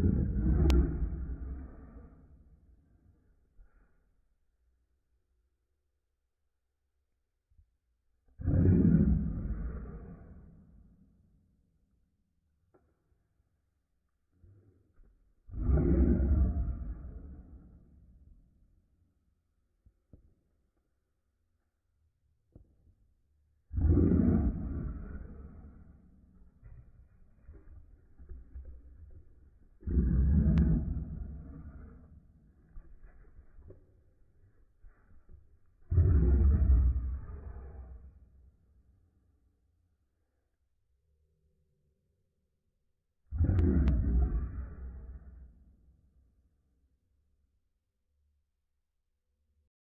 Mm-hmm.